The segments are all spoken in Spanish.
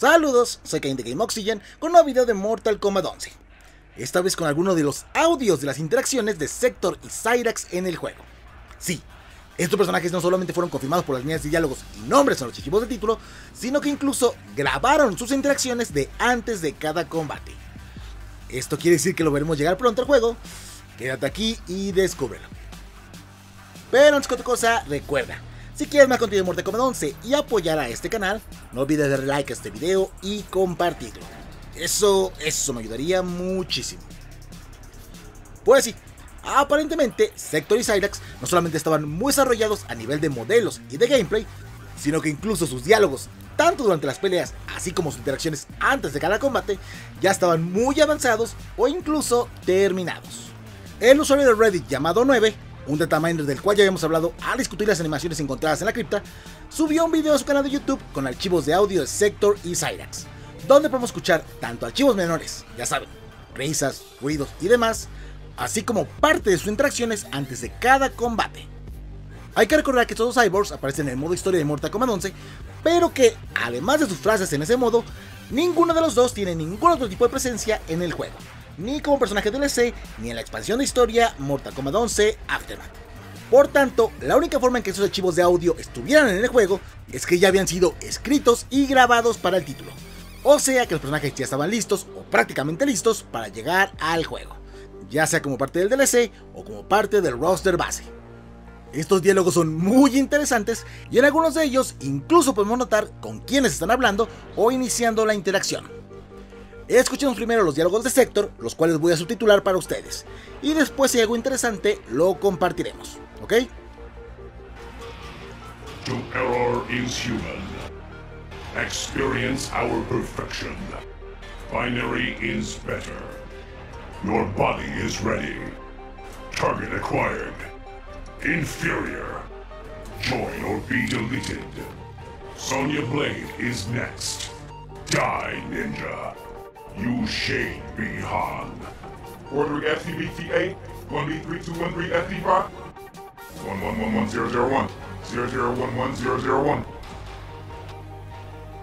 Saludos, soy Kain de Game Oxygen con un video de Mortal Kombat 11. Esta vez con algunos de los audios de las interacciones de Sector y Cyrax en el juego. Sí, estos personajes no solamente fueron confirmados por las líneas de diálogos y nombres en los archivos de título, sino que incluso grabaron sus interacciones de antes de cada combate. Esto quiere decir que lo veremos llegar pronto al juego. Quédate aquí y descúbrelo. Pero antes que otra cosa, recuerda, si quieres más contenido de Mortal Kombat 11 y apoyar a este canal, no olvides darle like a este video y compartirlo. Eso, eso me ayudaría muchísimo. Pues sí, aparentemente Sector y Cyrax no solamente estaban muy desarrollados a nivel de modelos y de gameplay, sino que incluso sus diálogos, tanto durante las peleas así como sus interacciones antes de cada combate, ya estaban muy avanzados o incluso terminados. El usuario de Reddit llamado 9 un dataminer del cual ya habíamos hablado al discutir las animaciones encontradas en la cripta, subió un video a su canal de YouTube con archivos de audio de Sector y Cyrax, donde podemos escuchar tanto archivos menores, ya saben, risas, ruidos y demás, así como parte de sus interacciones antes de cada combate. Hay que recordar que estos dos cyborgs aparecen en el modo historia de Mortal Kombat 11, pero que, además de sus frases en ese modo, ninguno de los dos tiene ningún otro tipo de presencia en el juego ni como personaje DLC, ni en la expansión de historia Mortal Kombat 11 Aftermath. Por tanto, la única forma en que esos archivos de audio estuvieran en el juego es que ya habían sido escritos y grabados para el título. O sea que los personajes ya estaban listos o prácticamente listos para llegar al juego, ya sea como parte del DLC o como parte del roster base. Estos diálogos son muy interesantes y en algunos de ellos incluso podemos notar con quiénes están hablando o iniciando la interacción. Escuchemos primero los diálogos de Sector, los cuales voy a subtitular para ustedes. Y después si hay algo interesante, lo compartiremos. ¿Ok? To error is human. Experience our perfection. Binary is better. Your body is ready. Target acquired. Inferior. Join or be deleted. Sonya Blade is next. Die, Ninja. You shade be Han. Ordering FTBT-8, 1B3213 FD5, 1111001, 0011001.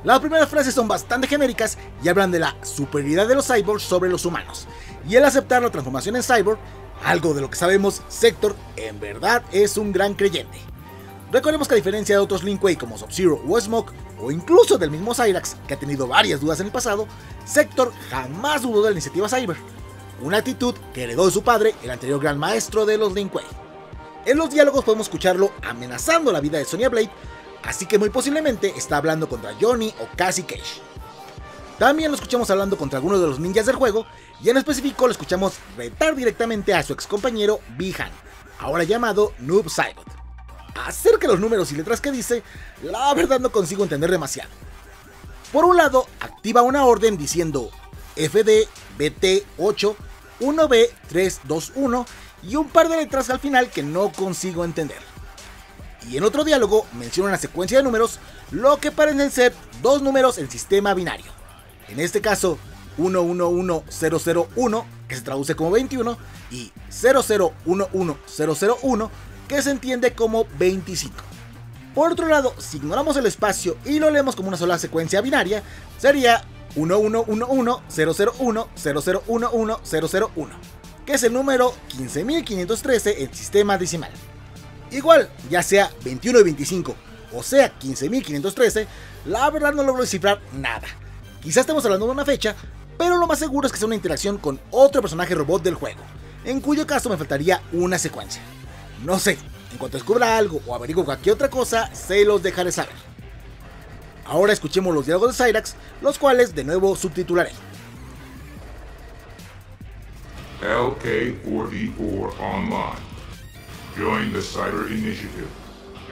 Las primeras frases son bastante genéricas y hablan de la superioridad de los cyborgs sobre los humanos. Y el aceptar la transformación en cyborg, algo de lo que sabemos, Sector en verdad es un gran creyente. Recordemos que a diferencia de otros Lin Kuei como Sub-Zero o Smoke, o incluso del mismo Cyrax, que ha tenido varias dudas en el pasado, Sector jamás dudó de la iniciativa Cyber, una actitud que heredó de su padre, el anterior gran maestro de los Lin Kuei. En los diálogos podemos escucharlo amenazando la vida de Sonya Blade, así que muy posiblemente está hablando contra Johnny o Cassie Cage. También lo escuchamos hablando contra algunos de los ninjas del juego, y en específico lo escuchamos retar directamente a su ex compañero Bihan, ahora llamado Noob Saibot acerca de los números y letras que dice, la verdad no consigo entender demasiado. Por un lado, activa una orden diciendo FD BT8 1B321 y un par de letras al final que no consigo entender. Y en otro diálogo menciona una secuencia de números, lo que parecen ser dos números en sistema binario. En este caso, 111001, que se traduce como 21, y 0011001, que se entiende como 25. Por otro lado, si ignoramos el espacio y lo leemos como una sola secuencia binaria, sería 1111-001-0011-001, que es el número 15513 en sistema decimal. Igual, ya sea 21 y 25 o sea 15513, la verdad no logro descifrar nada. Quizás estemos hablando de una fecha, pero lo más seguro es que sea una interacción con otro personaje robot del juego, en cuyo caso me faltaría una secuencia. No sé, en cuanto descubra algo o averigüe cualquier otra cosa, se los dejaré saber. Ahora escuchemos los diálogos de Cyrax, los cuales de nuevo subtitularé. LK44 online. Join the Cider Initiative.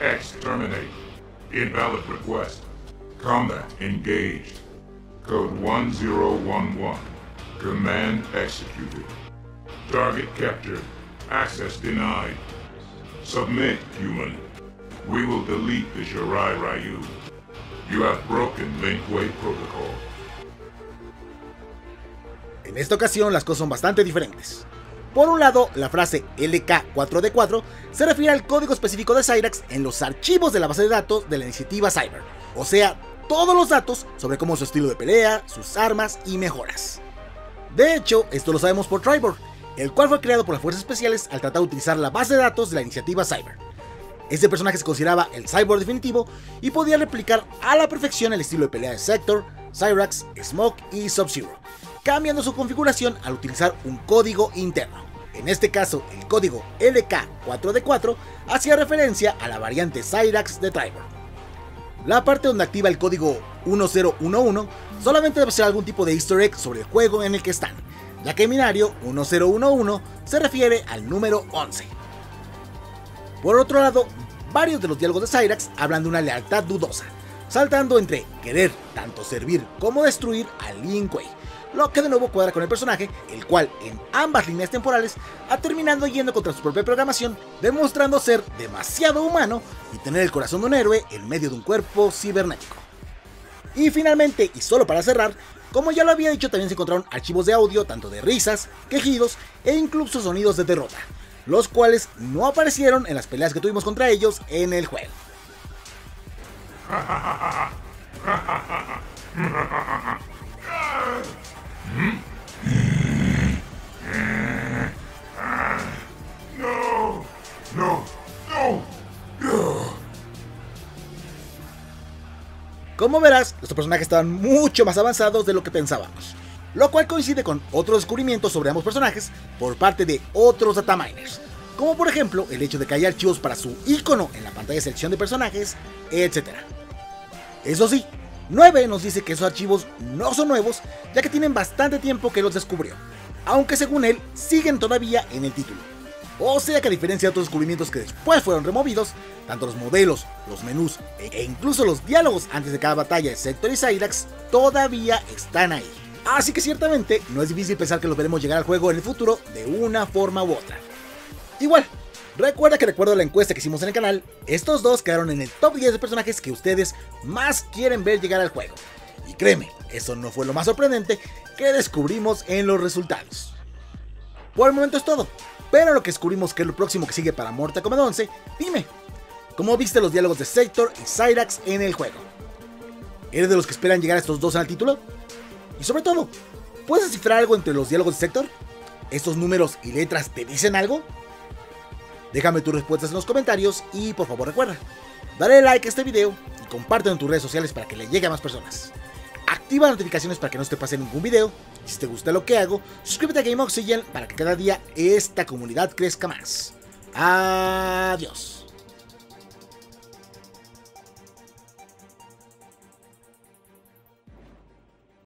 Exterminate. Invalid request. Combat engaged. Code 1011. Command executed. Target captured. Access denied. Submit, human. We will delete the Shirai Ryu. You have broken Linkway Protocol. En esta ocasión las cosas son bastante diferentes. Por un lado, la frase LK4D4 se refiere al código específico de Cyrax en los archivos de la base de datos de la iniciativa Cyber, o sea, todos los datos sobre cómo su estilo de pelea, sus armas y mejoras. De hecho, esto lo sabemos por Triborg, el cual fue creado por las fuerzas especiales al tratar de utilizar la base de datos de la iniciativa Cyber. Este personaje se consideraba el cyborg definitivo y podía replicar a la perfección el estilo de pelea de Sector, Cyrax, Smoke y Sub-Zero, cambiando su configuración al utilizar un código interno. En este caso, el código LK4D4 hacía referencia a la variante Cyrax de Triborg. La parte donde activa el código 1011 solamente debe ser algún tipo de easter egg sobre el juego en el que están, ya que Minario 1011 se refiere al número 11. Por otro lado, varios de los diálogos de Cyrax hablan de una lealtad dudosa, saltando entre querer tanto servir como destruir a Lin Kuei, lo que de nuevo cuadra con el personaje, el cual en ambas líneas temporales ha terminado yendo contra su propia programación, demostrando ser demasiado humano y tener el corazón de un héroe en medio de un cuerpo cibernético. Y finalmente, y solo para cerrar, como ya lo había dicho, también se encontraron archivos de audio tanto de risas, quejidos e incluso sonidos de derrota, los cuales no aparecieron en las peleas que tuvimos contra ellos en el juego. Como verás, nuestros personajes estaban mucho más avanzados de lo que pensábamos, lo cual coincide con otros descubrimientos sobre ambos personajes por parte de otros dataminers, como por ejemplo el hecho de que haya archivos para su icono en la pantalla de selección de personajes, etc. Eso sí, 9 nos dice que esos archivos no son nuevos, ya que tienen bastante tiempo que los descubrió, aunque según él siguen todavía en el título. O sea que a diferencia de otros descubrimientos que después fueron removidos, tanto los modelos, los menús e incluso los diálogos antes de cada batalla de Sector y Cyrax todavía están ahí. Así que ciertamente no es difícil pensar que los veremos llegar al juego en el futuro de una forma u otra. Igual, recuerda que recuerdo la encuesta que hicimos en el canal, estos dos quedaron en el top 10 de personajes que ustedes más quieren ver llegar al juego. Y créeme, eso no fue lo más sorprendente que descubrimos en los resultados. Por el momento es todo, pero lo que descubrimos que es lo próximo que sigue para Mortal Kombat 11, dime, ¿cómo viste los diálogos de Sector y Cyrax en el juego? ¿Eres de los que esperan llegar a estos dos al título? Y sobre todo, ¿puedes descifrar algo entre los diálogos de Sector? ¿Estos números y letras te dicen algo? Déjame tus respuestas en los comentarios y por favor recuerda, dale like a este video y compártelo en tus redes sociales para que le llegue a más personas. Activa notificaciones para que no te pase ningún video. Si te gusta lo que hago, suscríbete a Game Oxygen para que cada día esta comunidad crezca más. Adiós.